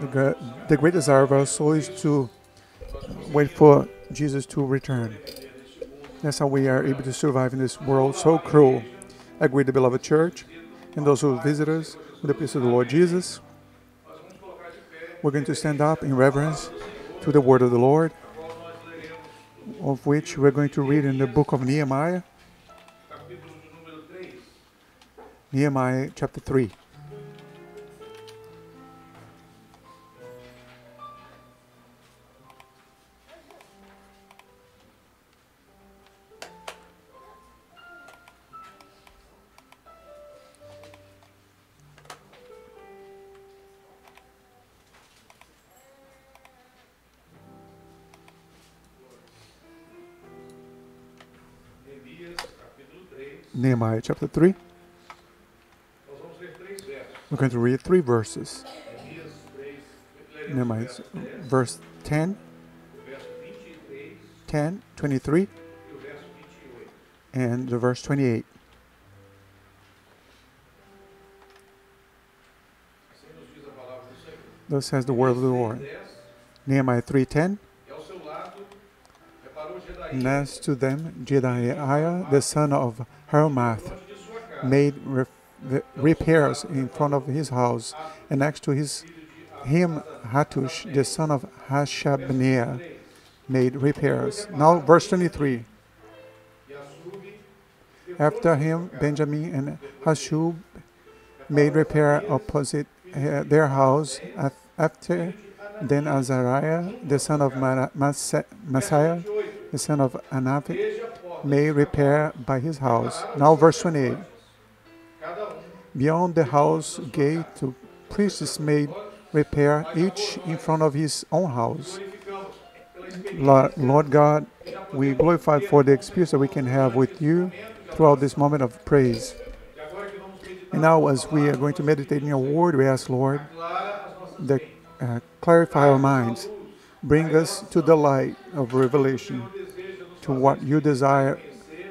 The, the great desire of our soul is to wait for Jesus to return. That's how we are able to survive in this world so cruel. I greet the beloved church and those who visit us with the peace of the Lord Jesus. We're going to stand up in reverence to the word of the Lord, of which we're going to read in the book of Nehemiah, Nehemiah chapter 3. Neemias, capítulo 3. Nehemiah chapter 3. We're going to read three verses. Neemias 3, leremos Nehemiah, 10, verse 10, o verso 23 10, 23, e o verso 28. and the verse 28. Assim nos diz a palavra do Senhor. Thus says the word of the Lord. 10, Nehemiah 3:10. e ao seu lado reparou Gedaí, Next to them, Jedaiah, the son of Harumaph, made repairs in front of his house, and next to his him Hattush, the son of Hashabneiah, made repairs. Now, verse 23. e After him, Benjamin and Hashub made repair opposite uh, their house. After then, Azariah, the son of Maaseiah, the son of Ananiah, made repair by his house. Now, verse 28. Beyond the house gate, two priests made repair, each in front of his own house. Lord, God, we glorify for the experience that we can have with you throughout this moment of praise. And now, as we are going to meditate in your word, we ask, Lord, that uh, clarify our minds, bring us to the light of revelation, to what you desire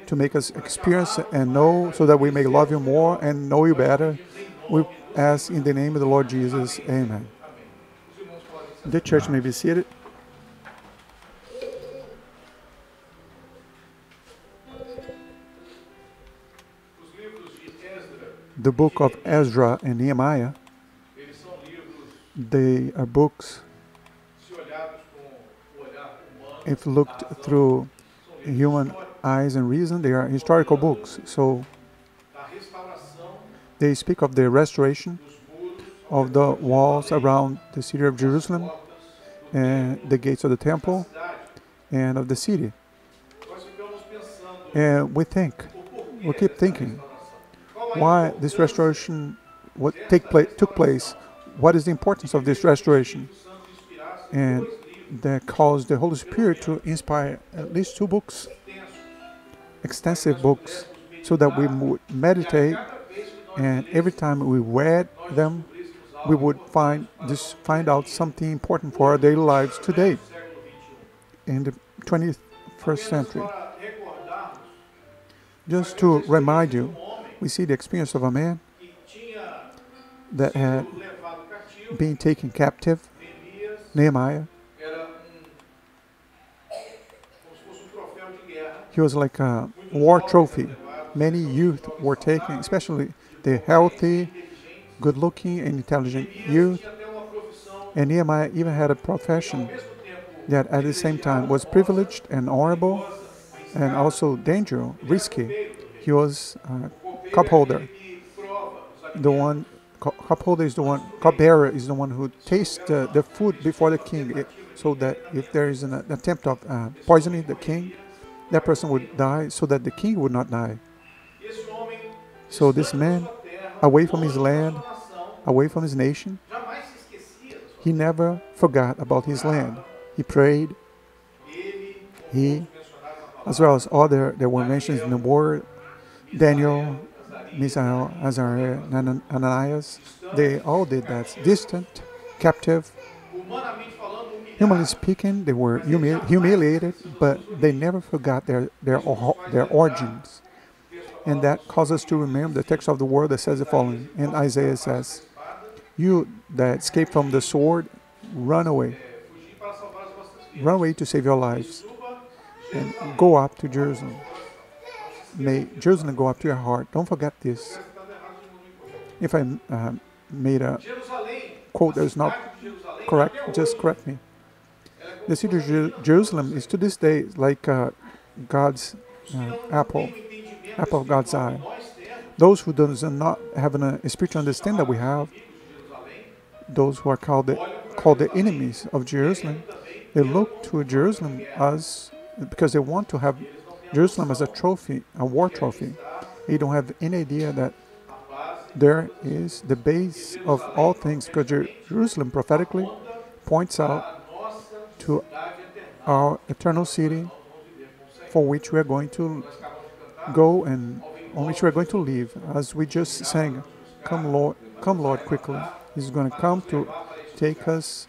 to make us experience and know, so that we may love you more and know you better. We ask in the name of the Lord Jesus, Amen. The church may be seated. The book of Ezra and Nehemiah, they are books, if looked through human eyes and reason, they are historical books. So they speak of the restoration of the walls around the city of Jerusalem and the gates of the temple and of the city. And we think, we keep thinking, why this restoration what take pla- took place, what is the importance of this restoration, and that caused the Holy Spirit to inspire at least two books, extensive books, so that we would meditate, and every time we read them, we would find this find out something important for our daily lives today in the 21st century. Just to remind you, we see the experience of a man that had been taken captive, Nehemiah. He was like a war trophy. Many youth were taken, especially the healthy, good looking, and intelligent youth. And Nehemiah even had a profession that at the same time was privileged and honorable and also dangerous, risky. He was a cup holder. The one, cu- cup holder is the one, cup bearer is the one who tastes the, the food before the king, so that if there is an attempt of uh, poisoning the king, that person would die, so that the king would not die. So this man, away from his land, away from his nation, he never forgot about his land. He prayed, he, as well as other that were mentioned in the word, Daniel, Misael, Azariah, Nan- Ananias, they all did that. Distant, captive, humanly speaking, they were humi- humiliated, but they never forgot their, their, their origins. And that causes us to remember the text of the word that says the following. And Isaiah says, You that escape from the sword, run away. Run away to save your lives. And go up to Jerusalem. May Jerusalem go up to your heart. Don't forget this. If I uh, made a quote that is not correct, just correct me. The city of Jer- Jerusalem is to this day like uh, God's uh, apple, apple of God's eye. Those who do not have an, a spiritual understanding that we have, those who are called the, called the enemies of Jerusalem, they look to Jerusalem as because they want to have Jerusalem as a trophy, a war trophy. They don't have any idea that there is the base of all things because Jerusalem prophetically points out to our eternal city for which we are going to go and on which we are going to live. As we just sang, Come Lord, come Lord quickly. He's going to come to take us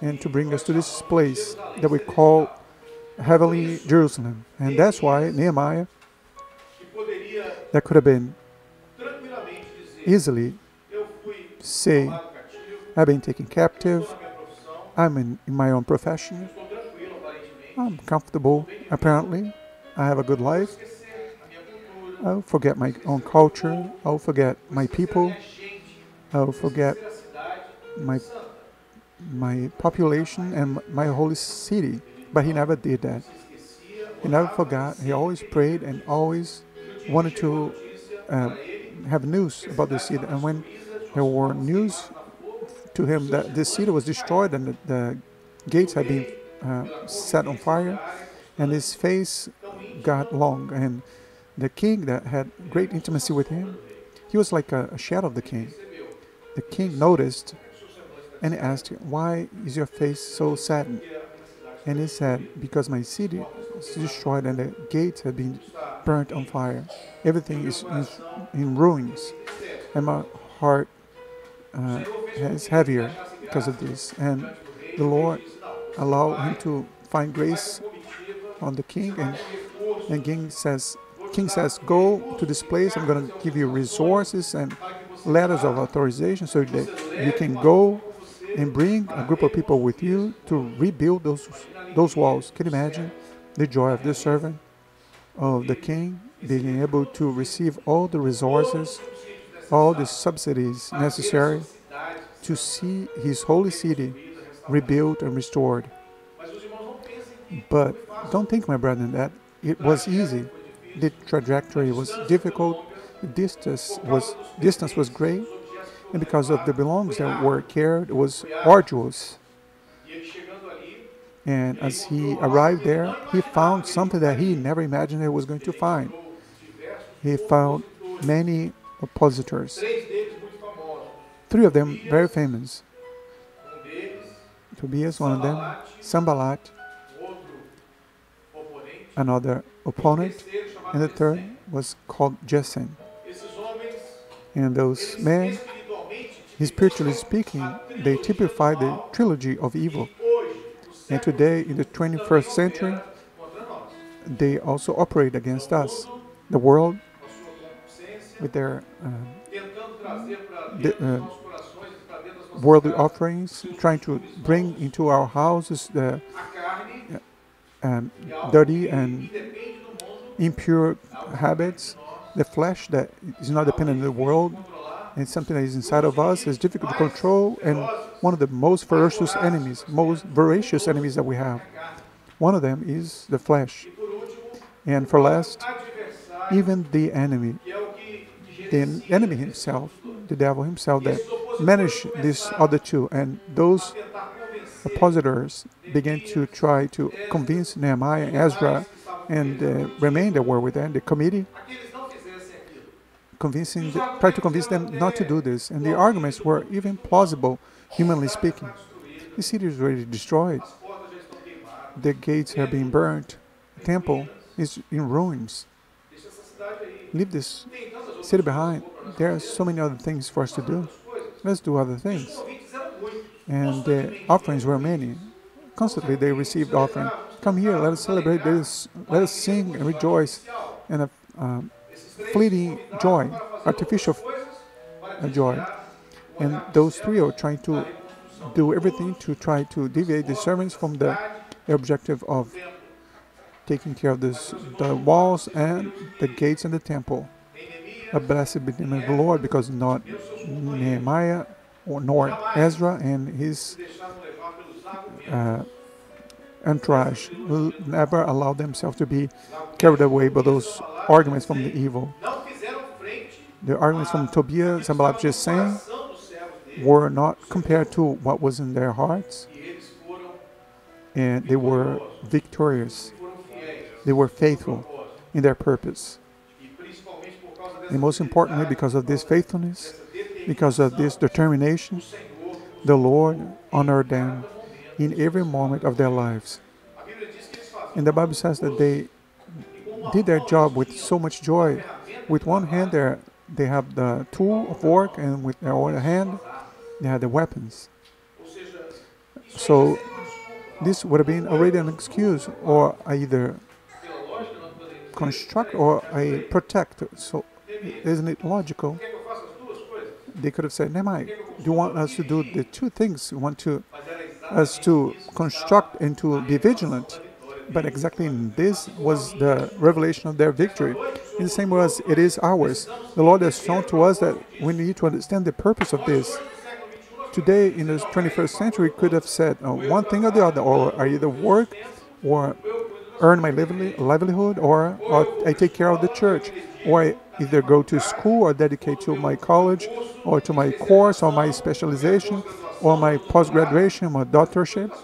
and to bring us to this place that we call heavenly Jerusalem. And that's why Nehemiah, that could have been easily say, I've been taken captive, I'm in, in my own profession. I'm comfortable apparently, I have a good life. I'll forget my own culture, I'll forget my people, I'll forget my my population and my holy city. But he never did that. He never forgot. He always prayed and always wanted to uh, have news about the city. And when there were news to him that this city was destroyed and the, the gates had been uh, set on fire, and his face got long, and the king that had great intimacy with him, he was like a, a shadow of the king. The king noticed and asked Why is your face so saddened? And he said, Because my city is destroyed and the gates have been burnt on fire. Everything is in ruins. And my heart uh, heavier because of this. And the Lord allowed him to find grace on the king. And, and king says, King says, Go to this place. I'm going to give you resources and letters of authorization so that you can go and bring a group of people with you to rebuild those those walls. Can you imagine the joy of this servant of the king being able to receive all the resources, all the subsidies necessary to see his holy city rebuilt and restored? But don't think, my brethren, that it was easy. The trajectory was difficult. The distance was distance was great, and because of the belongings that were carried, it was arduous. And as he arrived there, he found something that he never imagined he was going to find. He found many oppositors, três deles muito famosos. three of them very famous. Um Tobias, one of them, Sanballat, um another opponent, and the third was called homens, And those men, spiritually speaking, they typify the trilogy of evil. And today, in the 21st century, they also operate against us. The world, with their uh, tentando trazer para The, uh, dos nossos corações para dentro das nossas worldly offerings, trying to bring into our houses the a um, dirty and independe do mundo, impure habits, the flesh that is not dependent on the world, and something that is inside of us is difficult to control, and one of the most ferocious enemies, most voracious enemies that we have. One of them is the flesh. And for last, even the enemy, que é o que the enemy himself, the devil himself, that managed these other two, and those oppositors began to try to convince Nehemiah, and Ezra, and uh, the remain that were with them, the committee, convincing, try to convince them not to do this. And the arguments were even plausible, humanly speaking. The city is already destroyed. The gates have been burnt. The temple is in ruins. Leave this City behind. There are so many other things for us to do. Let's do other things. And the offerings were many. Constantly they received offering. Come here, let us celebrate this. Let us sing and rejoice. in a um, fleeting joy, artificial uh, joy. And those three are trying to do everything to try to deviate the servants from the objective of taking care of this, the walls and the gates and the temple. A blessed be the name of the Lord, because not Nehemiah or nor Ezra and his uh, entourage will never allow themselves to be carried away by those arguments from the evil. The arguments from Tobiah, Sanballat just saying, were not compared to what was in their hearts, and they were victorious. They were faithful in their purpose. And most importantly, because of this faithfulness, because of this determination, the Lord honored them in every moment of their lives. And the Bible says that they did their job with so much joy. With one hand, they they have the tool of work, and with their other hand, they had the weapons. So this would have been already an excuse, or either construct or a protect. So isn't it logical? They could have said, Nehemiah, do you want us to do the two things? You want to us to construct and to be vigilant? But exactly this was the revelation of their victory. In the same way as it is ours, the Lord has shown to us that we need to understand the purpose of this. Today, in the 21st century, could have said uh, one thing or the other, or I either work or earn my livelihood, or, or I take care of the church, or I either go to school or dedicate to my college, or to my course, or my specialization, or my post graduation, my doctorship,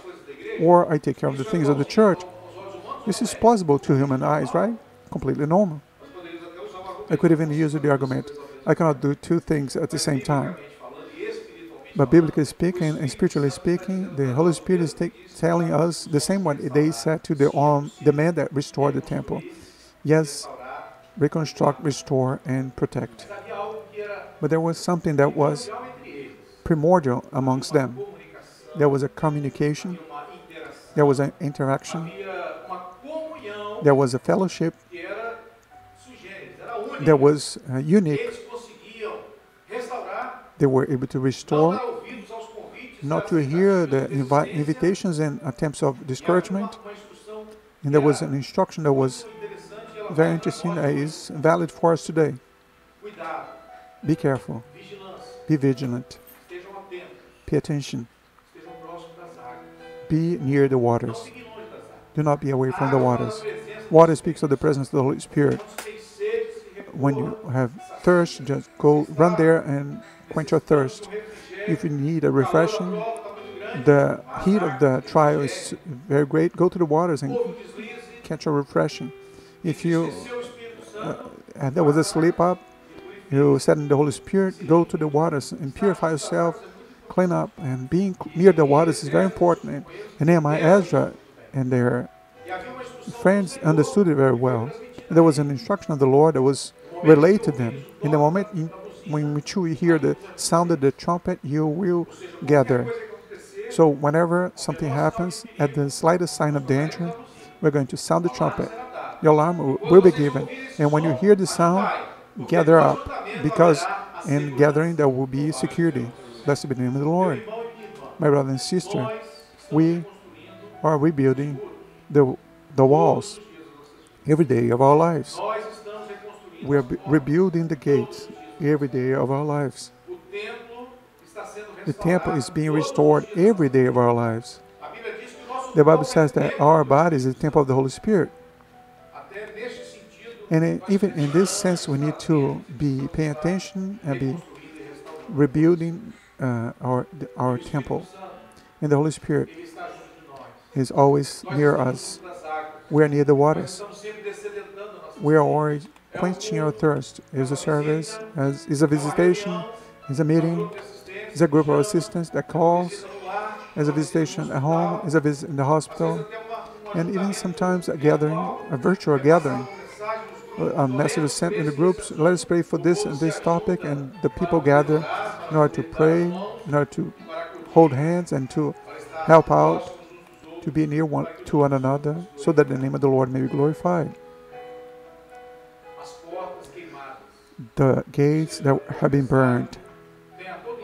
or I take care of the things of the church. This is possible to human eyes, right? Completely normal. I could even use the argument I cannot do two things at the same time. But biblically speaking and spiritually speaking, the Holy Spirit is telling us the same what they said to the, um, the man that restored the temple. Yes, reconstruct, restore, and protect. But there was something that was primordial amongst them. There was a communication, there was an interaction, there was a fellowship, there was uh, unique. They were able to restore, not to hear the invi- invitations and attempts of discouragement. And there was an instruction that was very interesting that nós, is valid for us today. Be careful, be vigilant, pay attention, estejam próximos das águas. be near the waters. fiquem longe das águas. Do not be away from the waters. da presença de Water speaks of the presence of the Holy Spirit. Deus. Quando tem sede, se When you have thirst, just go run there and quench your thirst. If you need a refreshing, prova está muito grande, the heat of the trial is very great. Go to the waters and catch a refreshing. If you uh, and there was a slip up, you said in the Holy Spirit, go to the waters and purify yourself, clean up, and being near the waters is very important. And, Nehemiah, Ezra, and their friends understood it very well. There was an instruction of the Lord that was relayed to them. In the moment in, when you hear the sound of the trumpet, you will gather. So whenever something happens, at the slightest sign of danger, we're going to sound the trumpet. The alarm will- be given. And when you hear the sound, gather up, because in gathering there will be security. Blessed be the name of the Lord. My brother and sister, we are rebuilding the, the walls every day of our lives. We are rebuilding the gates every day of our lives. The temple is being restored every day of our lives. The Bible says that our body is the temple of the Holy Spirit. And even in this sense, we need to be paying attention and be rebuilding uh, our, our temple. And the Holy Spirit is always near us. We are near the waters. We are always quenching our thirst. Is a service, as is a visitation, is a meeting, is a group of assistants that calls, is a visitation at home, is a visit in the hospital, and even sometimes a gathering, a virtual gathering. A message is sent in the groups. Let us pray for this and this topic, and the people gather in order to pray, in order to hold hands and to help out, to be near one to one another, so that the name of the Lord may be glorified. The gates that have been burned.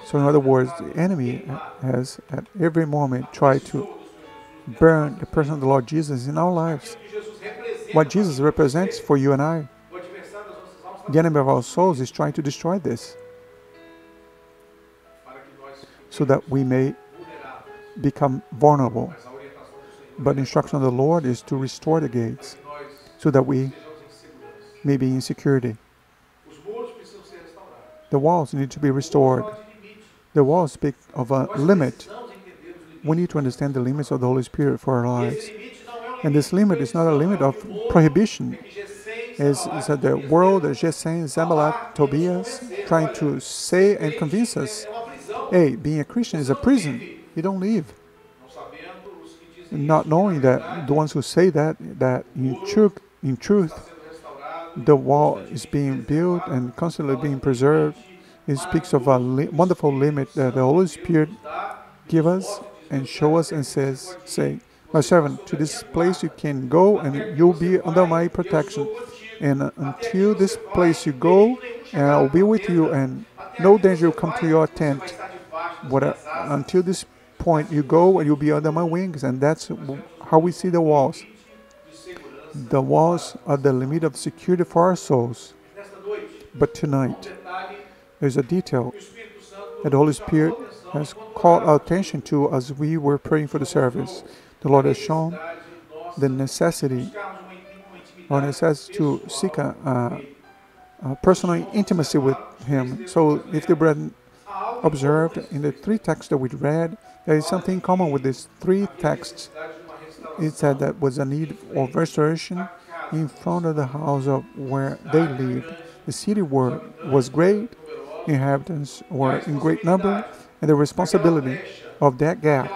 So, in other words, the enemy has at every moment tried to burn the person of the Lord Jesus in our lives. What Jesus represents for you and I, the enemy of our souls, is trying to destroy this so that we may become vulnerable. But the instruction of the Lord is to restore the gates so that we may be in security. The walls need to be restored. The walls speak of a limit. We need to understand the limits of the Holy Spirit for our lives. And this limit is not a limit of prohibition. G6, Is, the world, the Geshem, Sanballat, Tobias, trying to say and convince us, hey, being a Christian is a prison. You don't leave. Not knowing that the ones who say that, that in truth, in truth, the wall is being built and constantly being preserved. It speaks of a li- wonderful limit that the Holy Spirit give us and show us and says, say, my servant, to this place you can go and you'll be under my protection. And uh, until this place you go, I'll be with you, and no danger will come to your tent. What, uh, until this point you go and you'll be under my wings, and that's how we see the walls. The walls are the limit of security for our souls. But tonight, there's a detail that the Holy Spirit has called our attention to as we were praying for the service. The Lord has shown the necessity or necessity to seek a, a, a personal intimacy with Him. So, if the brethren observed in the three texts that we read, there is something in common with these three texts. It said that was a need of restoration in front of the house of where they lived. The city were, was great, inhabitants were in great number, and the responsibility of that gap,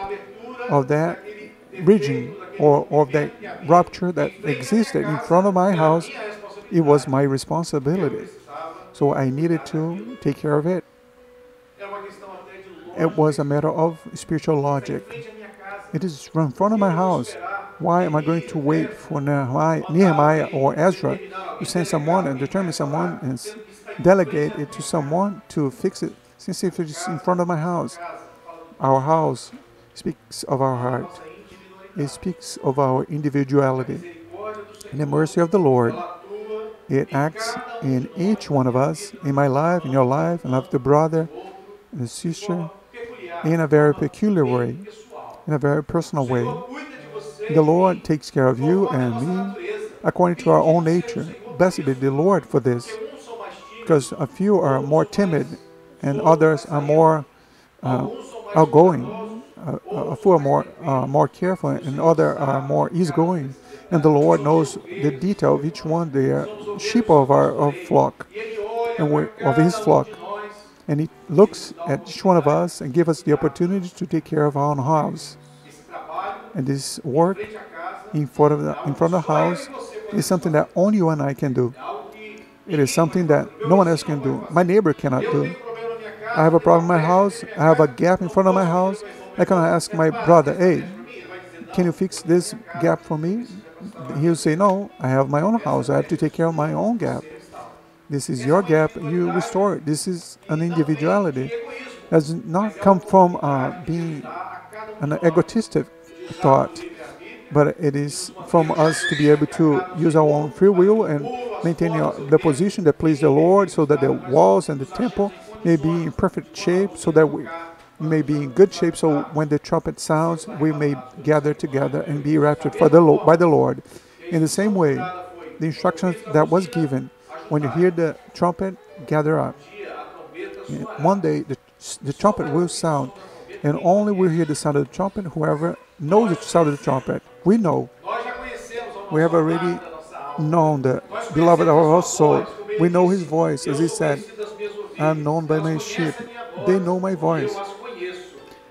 of that region, or of that rupture that existed in front of my house, it was my responsibility. So I needed to take care of it. It was a matter of spiritual logic. It is in front of my house. Why am I going to wait for Nehemiah, or Ezra to send someone and determine someone and delegate it to someone to fix it, since if it's in front of my house? Our house speaks of our heart. It speaks of our individuality. And the mercy of the Lord, it acts in each one of us, in my life, in your life, and of the brother and the sister, in a very peculiar way, in a very personal way. The Lord takes care of you and me according to our own nature. Blessed be the Lord for this, because a few are more timid and others are more uh, outgoing. Cuidadosos, Uh, a few are more uh, more careful, and others are more easygoing. And the Lord knows the detail of each one. Are sheep of our of flock, and of His flock. and He looks at each one of us and gives us the opportunity to take care of our own house. And this work in front of the in front of the house is something that only you and I can do. It is something that no one else can do. My neighbor cannot do. I have a problem in my house. I have a gap in front of my house. I can ask my brother, hey, can you fix this gap for me? He'll say, no, I have my own house. I have to take care of my own gap. This is your gap. You restore it. This is an individuality. egoísmo, Does not come from uh, being an egotistic thought, but it is from us to be able to use our own free will and maintain your- the position that please the Lord, so that the walls and the temple may be in perfect shape, so that we may be in good shape. So when the trumpet sounds, we may gather together and be raptured for the by the Lord. In the same way, the instructions that was given when you hear the trumpet, gather up. One day the, the trumpet will sound, and only will hear the sound of the trumpet whoever knows the sound of the trumpet. We know, we have already known the beloved of our soul. We know his voice, as he said. I'm known by my sheep. They know my voice.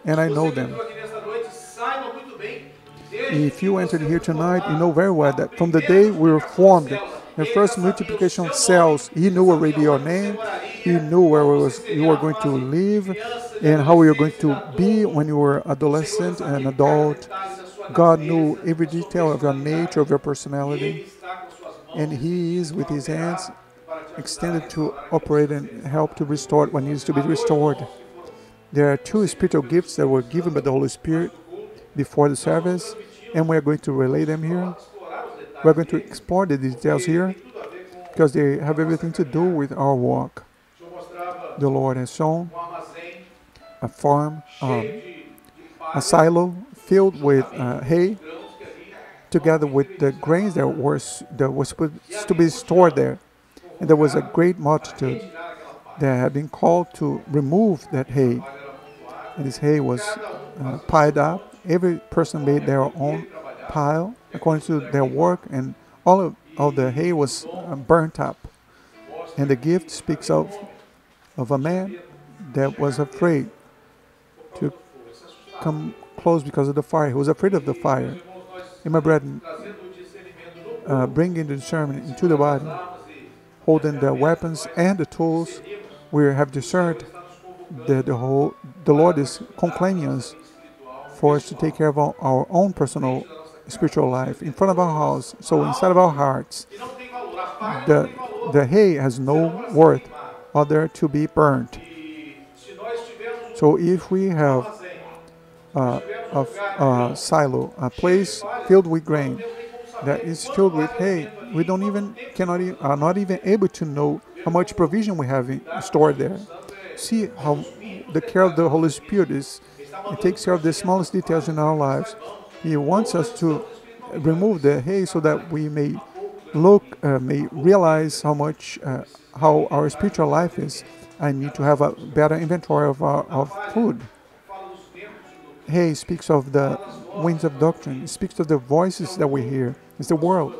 And I know them. entrou aqui nesta noite, saiba muito bem. Desde If you entered here tonight, you know very well that from the day we were formed, the first multiplication of cells, he knew already your name, he knew where was, you were going to live, and how you were going to be when you were adolescent and adult. detalhe da sua God knew every detail of your nature, of your personality, Ele está com suas mãos and He is with His hands operar, para te extended to operate and help to restore what needs to be restored. There are two spiritual gifts that were given by the Holy Spirit before the service, and we are going to relay them here. We're going to explore the details here because they have everything to do with our walk. The Lord has shown a farm, um, a silo filled with uh, hay, together with the grains that were that was supposed to be stored there. And there was a great multitude that had been called to remove that hay. A palha era amontoada. And this hay was uh, piled up. Every person made their own pile according to their work, and all of, of the hay was uh, burnt up. And the gift speaks of of a man that was afraid to come close because of the fire. He was afraid of the fire. And my brethren, uh, bringing the discernment into the body, holding the weapons and the tools, we have discerned that the whole the Lord is conclaiming us for us to take care of our, own personal spiritual life in front of our house. So inside of our hearts, the the hay has no worth other to be burnt. So if we have uh, a, a silo, a place filled with grain that is filled with hay, we don't even cannot e- are not even able to know how much provision we have in, stored there. See how the care of the Holy Spirit is. It takes care of the smallest details in our lives. He wants us to remove the hay so that we may look, uh, may realize how much, uh, how our spiritual life is. I need to have a better inventory of our of food. Hay speaks of the winds of doctrine. It speaks of the voices that we hear. It's the world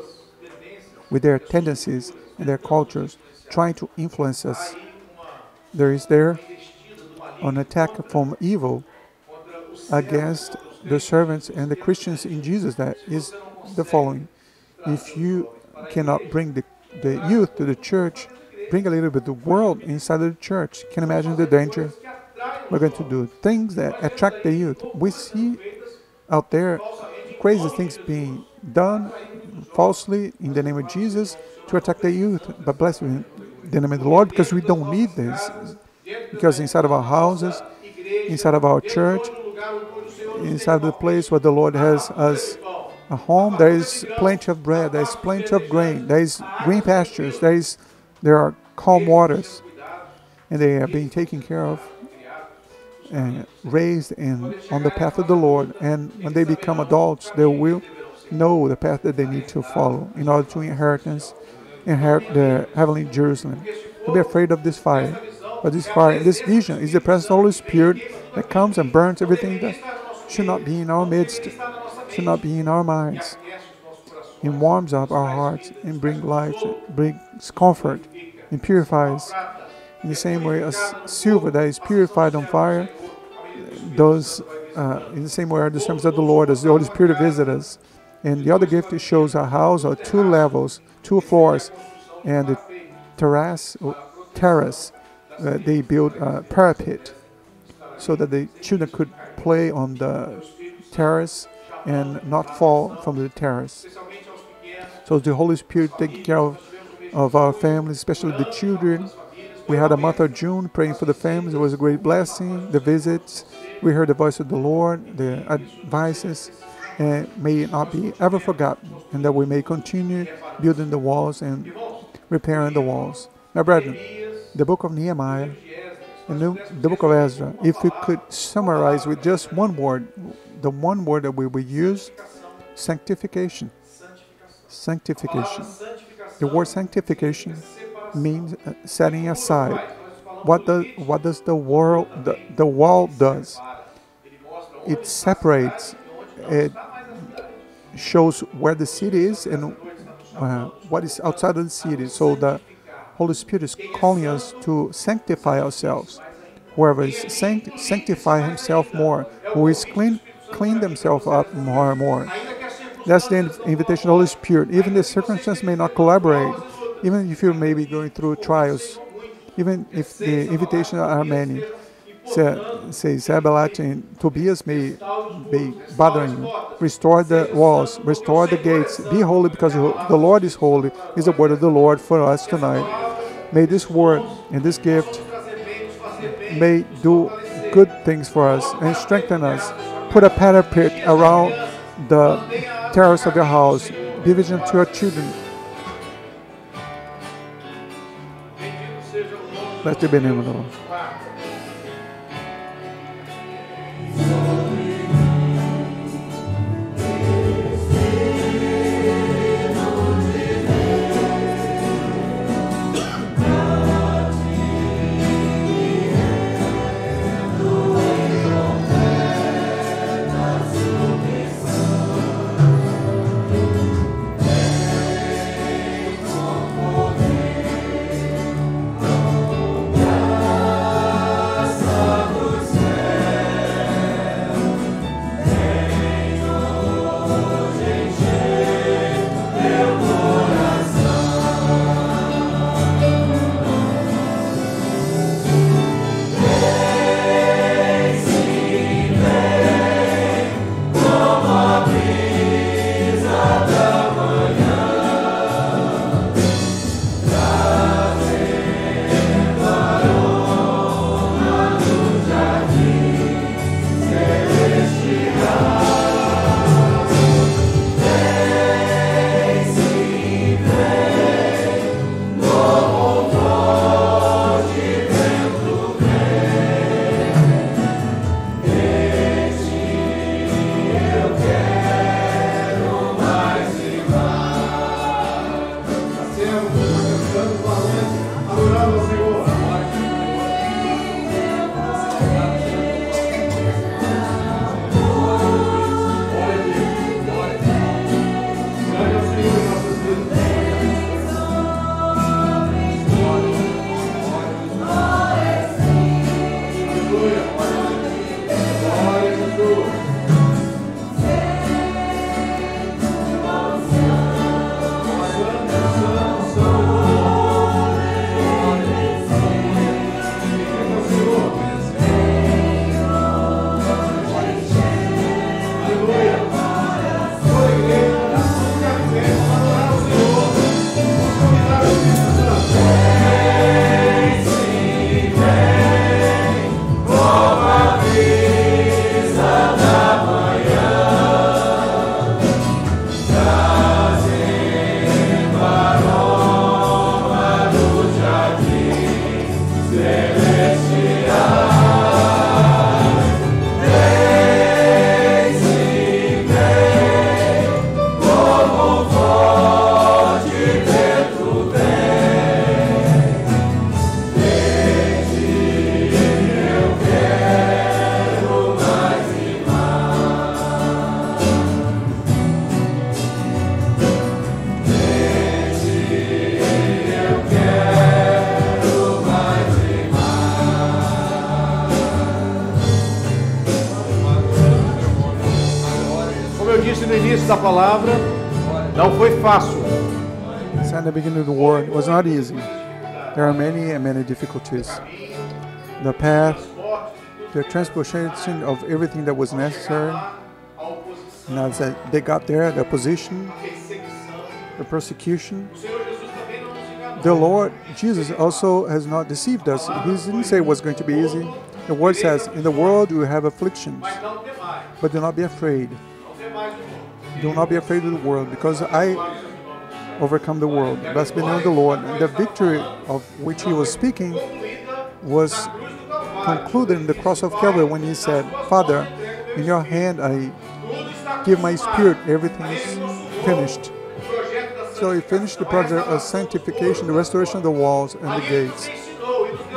with their tendencies and their cultures trying to influence us. There is there an attack from evil against the servants and the Christians in Jesus that is the following. If you cannot bring the, the youth to the church, bring a little bit of the world inside of the church. Can imagine the danger? We're going to do things that attract the youth. We see out there crazy things being done falsely in the name of Jesus to attack the youth. But bless you in the name of the Lord because we don't need this. Because inside of our houses, inside of our church, inside of the place where the Lord has us a home, there is plenty of bread, there is plenty of grain, there is green pastures, there is there are calm waters, and they are being taken care of and raised in on the path of the Lord. And when they become adults, they will know the path that they need to follow in order to inheritance, inherit the heavenly Jerusalem. Don't be afraid of this fire. But this fire, this vision, is the presence of the Holy Spirit that comes and burns everything that should not be in our midst, should not be in our minds. It warms up our hearts and brings life, brings comfort, and purifies. In the same way as silver that is purified on fire, those uh, in the same way are the servants of the Lord as the Holy Spirit visit us. And the other gift it shows a house or two levels, two floors, and the terrace, terrace uh, they build a parapet so that the children could play on the terrace and not fall from the terrace. So the Holy Spirit take care of, of our families, especially the children. We had a month of June praying for the families. It was a great blessing. The visits, we heard the voice of the Lord, the advices, and may it not be ever forgotten, and that we may continue building the walls and repairing the walls. My brethren, the book of Nehemiah and the, book of Ezra, if we could summarize with just one word, the one word that we will use, sanctification. Sanctification. The word sanctification means uh, setting aside. What does what does the world the, the wall does? It separates. It shows where the city is and uh, what is outside of the city. So the Holy Spirit is calling us to sanctify ourselves. Whoever is sanct- sanctify himself more, who is clean clean themselves up more and more. That's the invitation of the Holy Spirit. Even the circumstances may not collaborate, even if you may be going through trials, even if the invitations are many. Say, Sanballat and Tobias may be bothering you. Restore the walls, restore the gates. Be holy because the Lord is holy, is the word of the Lord for us tonight. May this word and this gift may do good things for us and strengthen us. Put a parapet around the terrace of your house. Be vigilant to your children. do Blessed be name. The beginning of the war it was not easy. There are many and many difficulties. The path, the transportation of everything that was necessary. And as they- got there, the opposition, the persecution. The Lord Jesus also has not deceived us. He didn't say it was going to be easy. The word says, In the world you have afflictions, but do not be afraid. Do not be afraid of the world, because I overcome the world. Blessed be the Lord. And the victory of which he was speaking was concluded in the cross of Calvary when he said, Father, in your hand I give my spirit, everything is finished. So he finished the project of sanctification, the restoration of the walls and the gates.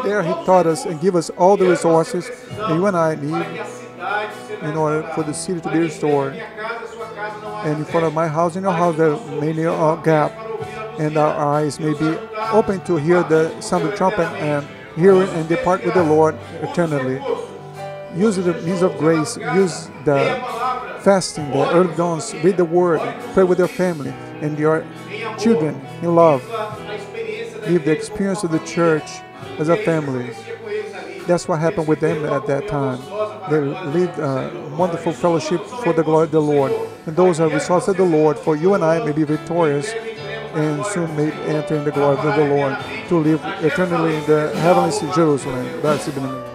There he taught us and gave us all the resources that you and I need in order for the city to be restored. And in front of my house and your house there may be a gap, and our eyes may be open to hear the sound of trumpet and hear it and depart with the Lord eternally. Use the means of grace, use the fasting, the early dawns, read the word, pray with your family and your children in love. Live the experience of the church as a family. That's what happened with them at that time. They lead a wonderful fellowship for the glory of the Lord. And those are resources of the Lord, for you and I may be victorious and soon may enter in the glory of the Lord to live eternally in the heavenly Jerusalem. Blessed be the name.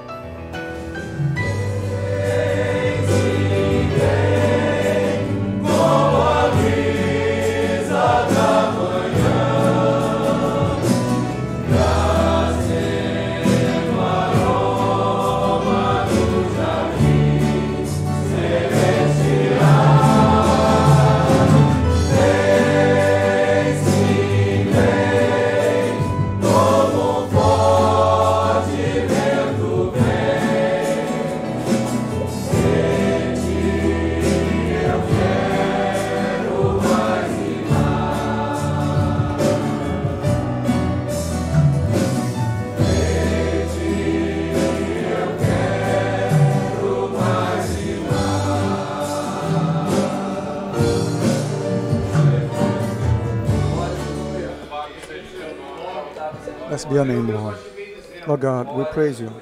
Blessed be your name, Lord. Oh, Lord God, we praise you.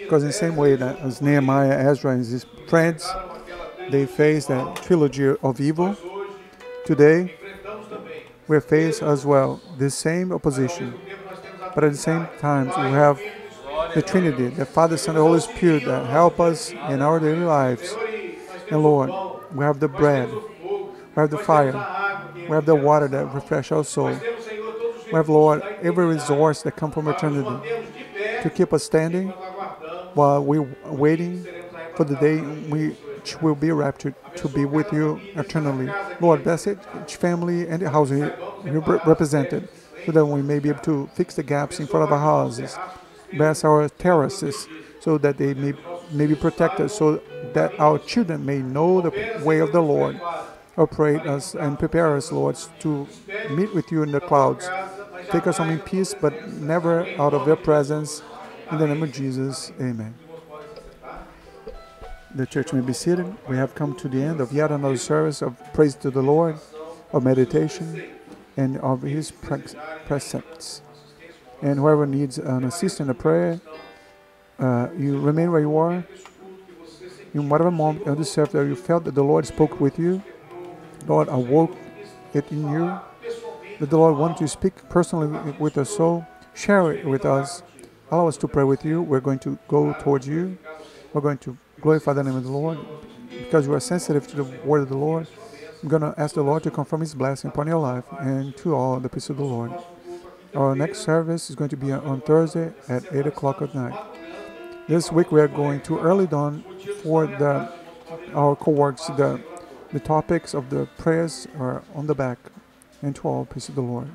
Because in the same way that as Nehemiah, Ezra, and his friends, they faced that trilogy of evil, today we face as well the same opposition. But at the same time, we have the Trinity, the Father, Son, and Holy Spirit that help us in our daily lives. And Lord, we have the bread, we have the fire, we have the water that refresh our soul. Have, Lord, every resource that come from eternity to keep us standing while we're waiting for the day we which will be raptured to be with you eternally. Lord, bless each family and the we we represented, so that we may be able to fix the gaps in front of our houses. Bless our terraces, so that they may, may be protected, so that our children may know the way of the Lord. Operate us and prepare us, Lord, to meet with you in the clouds. Take us home in peace, but never out of your presence. In the name of Jesus, amen. The church may be seated. We have come to the end of yet another service of praise to the Lord, of meditation, and of His pre- precepts. And whoever needs an assistant in prayer, uh, you remain where you are. In whatever moment of the service that you felt that the Lord spoke with you, Lord awoke it in you, that the Lord wants to speak personally with us. So share it with us. Allow us to pray with you. We're going to go towards you. We're going to glorify the name of the Lord because you are sensitive to the word of the Lord. I'm going to ask the Lord to confirm His blessing upon your life and to all the peace of the Lord. Our next service is going to be on Thursday at 8 o'clock at night. This week we are going to early dawn for the our co-works. The, the topics of the prayers are on the back and to all peace of the Lord.